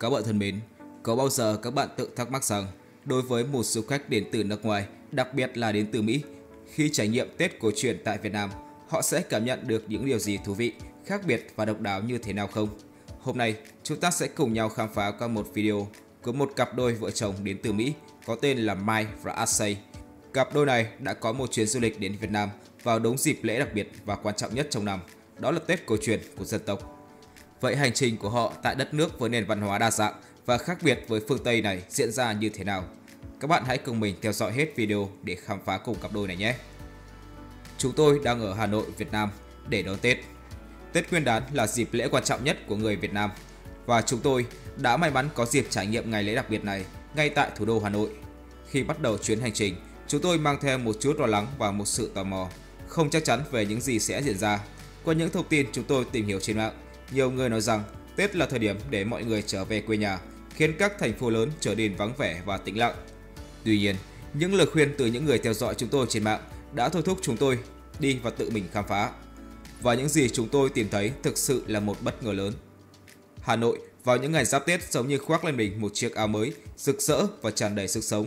Các bạn thân mến, có bao giờ các bạn tự thắc mắc rằng đối với một du khách đến từ nước ngoài, đặc biệt là đến từ Mỹ, khi trải nghiệm Tết cổ truyền tại Việt Nam, họ sẽ cảm nhận được những điều gì thú vị, khác biệt và độc đáo như thế nào không? Hôm nay, chúng ta sẽ cùng nhau khám phá qua một video của một cặp đôi vợ chồng đến từ Mỹ có tên là Mike và Ashley. Cặp đôi này đã có một chuyến du lịch đến Việt Nam vào đúng dịp lễ đặc biệt và quan trọng nhất trong năm, đó là Tết cổ truyền của dân tộc. Vậy hành trình của họ tại đất nước với nền văn hóa đa dạng và khác biệt với phương Tây này diễn ra như thế nào? Các bạn hãy cùng mình theo dõi hết video để khám phá cùng cặp đôi này nhé! Chúng tôi đang ở Hà Nội, Việt Nam để đón Tết. Tết Nguyên đán là dịp lễ quan trọng nhất của người Việt Nam và chúng tôi đã may mắn có dịp trải nghiệm ngày lễ đặc biệt này ngay tại thủ đô Hà Nội. Khi bắt đầu chuyến hành trình, chúng tôi mang theo một chút lo lắng và một sự tò mò, không chắc chắn về những gì sẽ diễn ra. Qua những thông tin chúng tôi tìm hiểu trên mạng, nhiều người nói rằng Tết là thời điểm để mọi người trở về quê nhà, khiến các thành phố lớn trở nên vắng vẻ và tĩnh lặng. Tuy nhiên, những lời khuyên từ những người theo dõi chúng tôi trên mạng đã thôi thúc chúng tôi đi và tự mình khám phá. Và những gì chúng tôi tìm thấy thực sự là một bất ngờ lớn. Hà Nội vào những ngày giáp Tết giống như khoác lên mình một chiếc áo mới, rực rỡ và tràn đầy sức sống.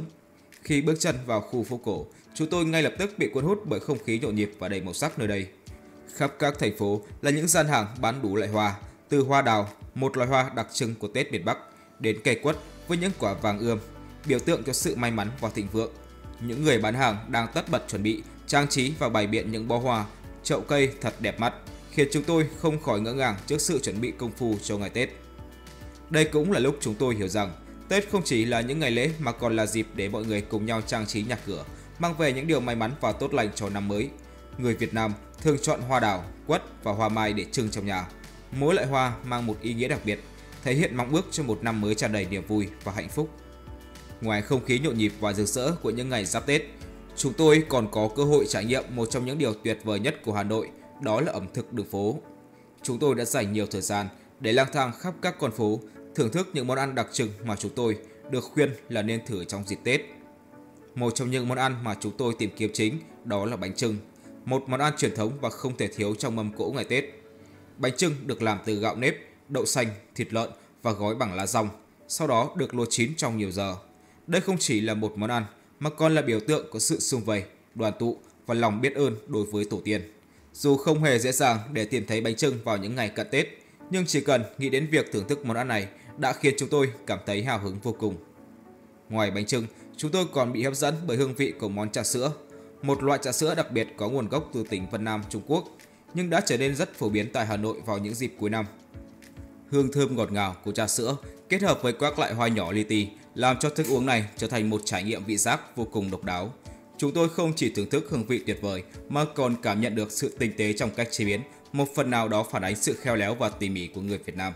Khi bước chân vào khu phố cổ, chúng tôi ngay lập tức bị cuốn hút bởi không khí nhộn nhịp và đầy màu sắc nơi đây. Khắp các thành phố là những gian hàng bán đủ loại hoa, từ hoa đào, một loài hoa đặc trưng của Tết miền Bắc, đến cây quất với những quả vàng ươm, biểu tượng cho sự may mắn và thịnh vượng. Những người bán hàng đang tất bật chuẩn bị, trang trí và bày biện những bó hoa, chậu cây thật đẹp mắt, khiến chúng tôi không khỏi ngỡ ngàng trước sự chuẩn bị công phu cho ngày Tết. Đây cũng là lúc chúng tôi hiểu rằng Tết không chỉ là những ngày lễ mà còn là dịp để mọi người cùng nhau trang trí nhà cửa, mang về những điều may mắn và tốt lành cho năm mới. Người Việt Nam thường chọn hoa đào, quất và hoa mai để trưng trong nhà. Mỗi loại hoa mang một ý nghĩa đặc biệt, thể hiện mong ước cho một năm mới tràn đầy niềm vui và hạnh phúc. Ngoài không khí nhộn nhịp và rực rỡ của những ngày giáp Tết, chúng tôi còn có cơ hội trải nghiệm một trong những điều tuyệt vời nhất của Hà Nội, đó là ẩm thực đường phố. Chúng tôi đã dành nhiều thời gian để lang thang khắp các con phố, thưởng thức những món ăn đặc trưng mà chúng tôi được khuyên là nên thử trong dịp Tết. Một trong những món ăn mà chúng tôi tìm kiếm chính đó là bánh trưng, một món ăn truyền thống và không thể thiếu trong mâm cỗ ngày Tết. Bánh trưng được làm từ gạo nếp, đậu xanh, thịt lợn và gói bằng lá rong, sau đó được luộc chín trong nhiều giờ. Đây không chỉ là một món ăn mà còn là biểu tượng của sự sum vầy, đoàn tụ và lòng biết ơn đối với tổ tiên. Dù không hề dễ dàng để tìm thấy bánh trưng vào những ngày cận Tết, nhưng chỉ cần nghĩ đến việc thưởng thức món ăn này đã khiến chúng tôi cảm thấy hào hứng vô cùng. Ngoài bánh trưng, chúng tôi còn bị hấp dẫn bởi hương vị của món trà sữa, một loại trà sữa đặc biệt có nguồn gốc từ tỉnh Vân Nam, Trung Quốc, nhưng đã trở nên rất phổ biến tại Hà Nội vào những dịp cuối năm. Hương thơm ngọt ngào của trà sữa kết hợp với các loại hoa nhỏ li ti làm cho thức uống này trở thành một trải nghiệm vị giác vô cùng độc đáo. Chúng tôi không chỉ thưởng thức hương vị tuyệt vời mà còn cảm nhận được sự tinh tế trong cách chế biến, một phần nào đó phản ánh sự khéo léo và tỉ mỉ của người Việt Nam.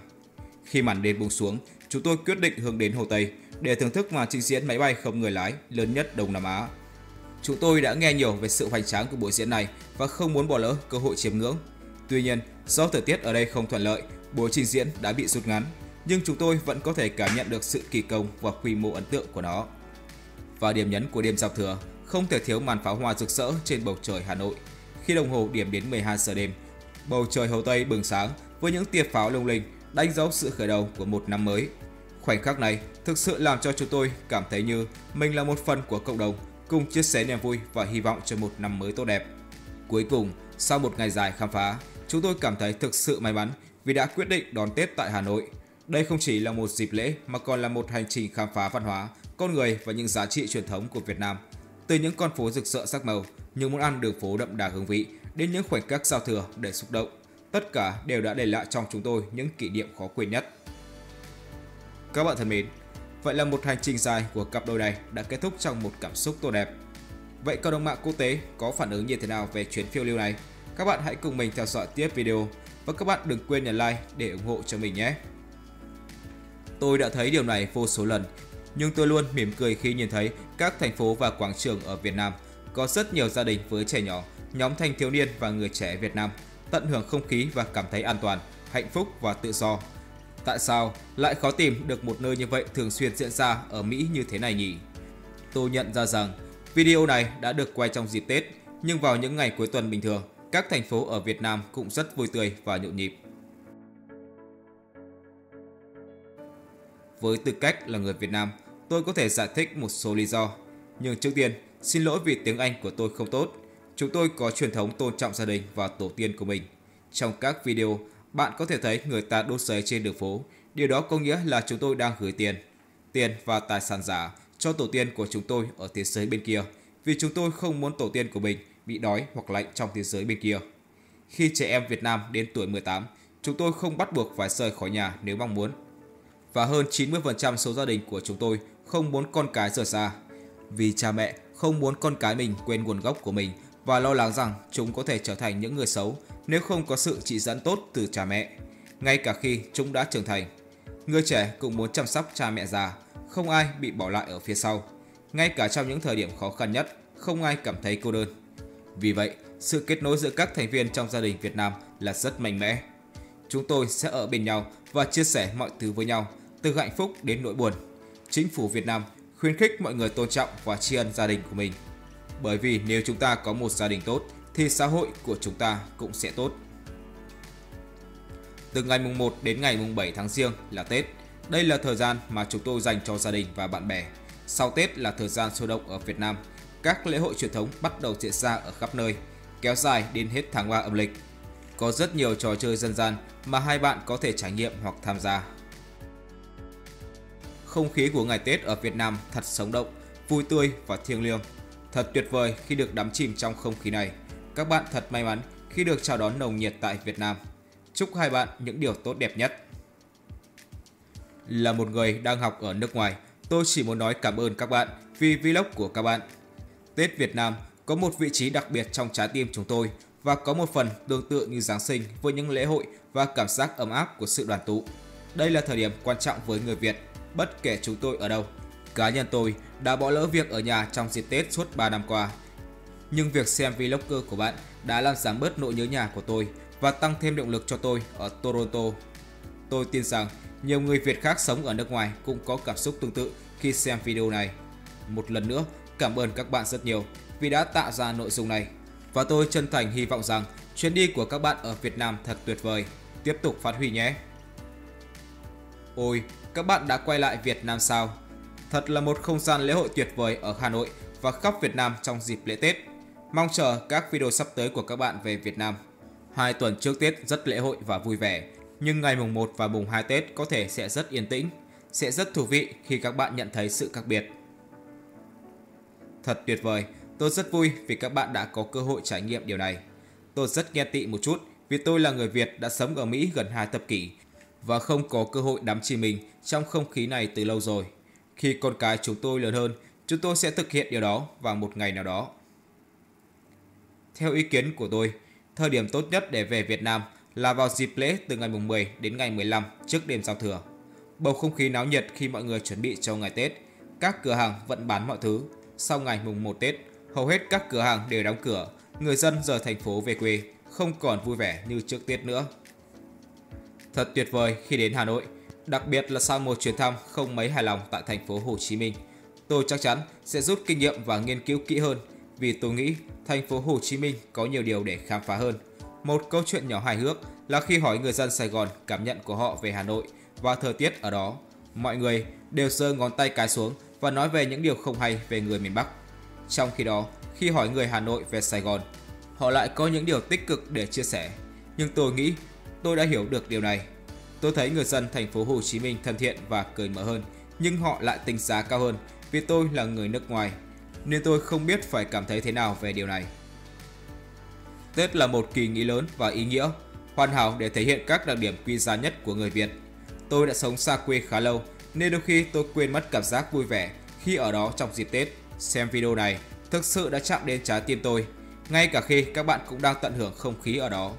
Khi màn đêm buông xuống, chúng tôi quyết định hướng đến Hồ Tây để thưởng thức màn trình diễn máy bay không người lái lớn nhất Đông Nam Á. Chúng tôi đã nghe nhiều về sự hoành tráng của buổi diễn này và không muốn bỏ lỡ cơ hội chiêm ngưỡng. Tuy nhiên, do thời tiết ở đây không thuận lợi, buổi trình diễn đã bị rút ngắn, nhưng chúng tôi vẫn có thể cảm nhận được sự kỳ công và quy mô ấn tượng của nó. Và điểm nhấn của đêm giao thừa không thể thiếu màn pháo hoa rực rỡ trên bầu trời Hà Nội. Khi đồng hồ điểm đến 12 giờ đêm, bầu trời Hồ Tây bừng sáng với những tia pháo lung linh đánh dấu sự khởi đầu của một năm mới. Khoảnh khắc này thực sự làm cho chúng tôi cảm thấy như mình là một phần của cộng đồng, cùng chia sẻ niềm vui và hy vọng cho một năm mới tốt đẹp. Cuối cùng, sau một ngày dài khám phá, chúng tôi cảm thấy thực sự may mắn vì đã quyết định đón Tết tại Hà Nội. Đây không chỉ là một dịp lễ mà còn là một hành trình khám phá văn hóa, con người và những giá trị truyền thống của Việt Nam. Từ những con phố rực rỡ sắc màu, những món ăn đường phố đậm đà hương vị, đến những khoảnh khắc giao thừa để xúc động, tất cả đều đã để lại trong chúng tôi những kỷ niệm khó quên nhất. Các bạn thân mến, vậy là một hành trình dài của cặp đôi này đã kết thúc trong một cảm xúc tốt đẹp. Vậy cộng đồng mạng quốc tế có phản ứng như thế nào về chuyến phiêu lưu này? Các bạn hãy cùng mình theo dõi tiếp video và các bạn đừng quên nhấn like để ủng hộ cho mình nhé. Tôi đã thấy điều này vô số lần, nhưng tôi luôn mỉm cười khi nhìn thấy các thành phố và quảng trường ở Việt Nam có rất nhiều gia đình với trẻ nhỏ, nhóm thanh thiếu niên và người trẻ Việt Nam tận hưởng không khí và cảm thấy an toàn, hạnh phúc và tự do. Tại sao lại khó tìm được một nơi như vậy thường xuyên diễn ra ở Mỹ như thế này nhỉ? Tôi nhận ra rằng video này đã được quay trong dịp Tết, nhưng vào những ngày cuối tuần bình thường, các thành phố ở Việt Nam cũng rất vui tươi và nhộn nhịp. Với tư cách là người Việt Nam, tôi có thể giải thích một số lý do. Nhưng trước tiên, xin lỗi vì tiếng Anh của tôi không tốt. Chúng tôi có truyền thống tôn trọng gia đình và tổ tiên của mình. Trong các video, bạn có thể thấy người ta đốt giấy trên đường phố. Điều đó có nghĩa là chúng tôi đang gửi tiền, tiền và tài sản giả cho tổ tiên của chúng tôi ở thế giới bên kia, vì chúng tôi không muốn tổ tiên của mình bị đói hoặc lạnh trong thế giới bên kia. Khi trẻ em Việt Nam đến tuổi 18, chúng tôi không bắt buộc phải rời khỏi nhà nếu mong muốn. Và hơn 90% số gia đình của chúng tôi không muốn con cái rời xa. Vì cha mẹ không muốn con cái mình quên nguồn gốc của mình và lo lắng rằng chúng có thể trở thành những người xấu nếu không có sự chỉ dẫn tốt từ cha mẹ, ngay cả khi chúng đã trưởng thành. Người trẻ cũng muốn chăm sóc cha mẹ già, không ai bị bỏ lại ở phía sau. Ngay cả trong những thời điểm khó khăn nhất, không ai cảm thấy cô đơn. Vì vậy, sự kết nối giữa các thành viên trong gia đình Việt Nam là rất mạnh mẽ. Chúng tôi sẽ ở bên nhau và chia sẻ mọi thứ với nhau, từ hạnh phúc đến nỗi buồn. Chính phủ Việt Nam khuyến khích mọi người tôn trọng và tri ân gia đình của mình. Bởi vì nếu chúng ta có một gia đình tốt thì xã hội của chúng ta cũng sẽ tốt. Từ ngày mùng 1 đến ngày mùng 7 tháng Giêng là Tết. Đây là thời gian mà chúng tôi dành cho gia đình và bạn bè. Sau Tết là thời gian sôi động ở Việt Nam. Các lễ hội truyền thống bắt đầu diễn ra ở khắp nơi, kéo dài đến hết tháng 3 âm lịch. Có rất nhiều trò chơi dân gian mà hai bạn có thể trải nghiệm hoặc tham gia. Không khí của ngày Tết ở Việt Nam thật sống động, vui tươi và thiêng liêng. Thật tuyệt vời khi được đắm chìm trong không khí này. Các bạn thật may mắn khi được chào đón nồng nhiệt tại Việt Nam. Chúc hai bạn những điều tốt đẹp nhất. Là một người đang học ở nước ngoài, tôi chỉ muốn nói cảm ơn các bạn vì vlog của các bạn. Tết Việt Nam có một vị trí đặc biệt trong trái tim chúng tôi và có một phần tương tự như Giáng sinh với những lễ hội và cảm giác ấm áp của sự đoàn tụ. Đây là thời điểm quan trọng với người Việt, bất kể chúng tôi ở đâu. Cá nhân tôi đã bỏ lỡ việc ở nhà trong dịp Tết suốt 3 năm qua. Nhưng việc xem vlogger của bạn đã làm giảm bớt nỗi nhớ nhà của tôi và tăng thêm động lực cho tôi ở Toronto. Tôi tin rằng nhiều người Việt khác sống ở nước ngoài cũng có cảm xúc tương tự khi xem video này. Một lần nữa, cảm ơn các bạn rất nhiều vì đã tạo ra nội dung này. Và tôi chân thành hy vọng rằng chuyến đi của các bạn ở Việt Nam thật tuyệt vời. Tiếp tục phát huy nhé! Ôi, các bạn đã quay lại Việt Nam sao? Thật là một không gian lễ hội tuyệt vời ở Hà Nội và khắp Việt Nam trong dịp lễ Tết. Mong chờ các video sắp tới của các bạn về Việt Nam. Hai tuần trước Tết rất lễ hội và vui vẻ, nhưng ngày mùng 1 và mùng 2 Tết có thể sẽ rất yên tĩnh, sẽ rất thú vị khi các bạn nhận thấy sự khác biệt. Thật tuyệt vời, tôi rất vui vì các bạn đã có cơ hội trải nghiệm điều này. Tôi rất ghen tị một chút vì tôi là người Việt đã sống ở Mỹ gần 2 thập kỷ và không có cơ hội đắm chìm mình trong không khí này từ lâu rồi. Khi con cái chúng tôi lớn hơn, chúng tôi sẽ thực hiện điều đó vào một ngày nào đó. Theo ý kiến của tôi, thời điểm tốt nhất để về Việt Nam là vào dịp lễ từ ngày mùng 10 đến ngày 15 trước đêm giao thừa. Bầu không khí náo nhiệt khi mọi người chuẩn bị cho ngày Tết. Các cửa hàng vẫn bán mọi thứ. Sau ngày mùng 1 Tết, hầu hết các cửa hàng đều đóng cửa. Người dân rời thành phố về quê, không còn vui vẻ như trước Tết nữa. Thật tuyệt vời khi đến Hà Nội, đặc biệt là sau một chuyến thăm không mấy hài lòng tại thành phố Hồ Chí Minh. Tôi chắc chắn sẽ rút kinh nghiệm và nghiên cứu kỹ hơn vì tôi nghĩ thành phố Hồ Chí Minh có nhiều điều để khám phá hơn. Một câu chuyện nhỏ hài hước là khi hỏi người dân Sài Gòn cảm nhận của họ về Hà Nội và thời tiết ở đó, mọi người đều giơ ngón tay cái xuống và nói về những điều không hay về người miền Bắc. Trong khi đó, khi hỏi người Hà Nội về Sài Gòn, họ lại có những điều tích cực để chia sẻ. Nhưng tôi nghĩ tôi đã hiểu được điều này. Tôi thấy người dân thành phố Hồ Chí Minh thân thiện và cởi mở hơn, nhưng họ lại tính giá cao hơn vì tôi là người nước ngoài, nên tôi không biết phải cảm thấy thế nào về điều này. Tết là một kỳ nghỉ lớn và ý nghĩa, hoàn hảo để thể hiện các đặc điểm quý giá nhất của người Việt. Tôi đã sống xa quê khá lâu nên đôi khi tôi quên mất cảm giác vui vẻ khi ở đó trong dịp Tết. Xem video này thực sự đã chạm đến trái tim tôi, ngay cả khi các bạn cũng đang tận hưởng không khí ở đó.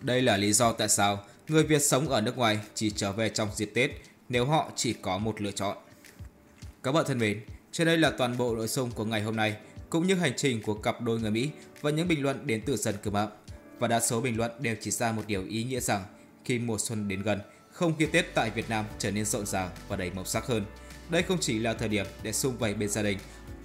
Đây là lý do tại sao người Việt sống ở nước ngoài chỉ trở về trong dịp Tết nếu họ chỉ có một lựa chọn. Các bạn thân mến, trên đây là toàn bộ nội dung của ngày hôm nay cũng như hành trình của cặp đôi người Mỹ và những bình luận đến từ dân cư mạng. Và đa số bình luận đều chỉ ra một điều ý nghĩa rằng khi mùa xuân đến gần, không khí Tết tại Việt Nam trở nên rộn ràng và đầy màu sắc hơn. Đây không chỉ là thời điểm để sum vầy bên gia đình,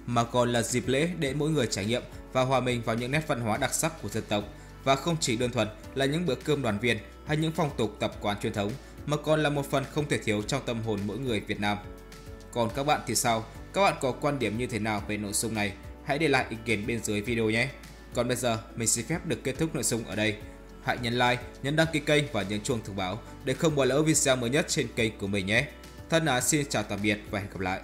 mà còn là dịp lễ để mỗi người trải nghiệm và hòa mình vào những nét văn hóa đặc sắc của dân tộc và không chỉ đơn thuần là những bữa cơm đoàn viên hay những phong tục tập quán truyền thống mà còn là một phần không thể thiếu trong tâm hồn mỗi người Việt Nam. Còn các bạn thì sao? Các bạn có quan điểm như thế nào về nội dung này? Hãy để lại ý kiến bên dưới video nhé! Còn bây giờ, mình xin phép được kết thúc nội dung ở đây. Hãy nhấn like, nhấn đăng ký kênh và nhấn chuông thông báo để không bỏ lỡ video mới nhất trên kênh của mình nhé. Thân ái xin chào tạm biệt và hẹn gặp lại.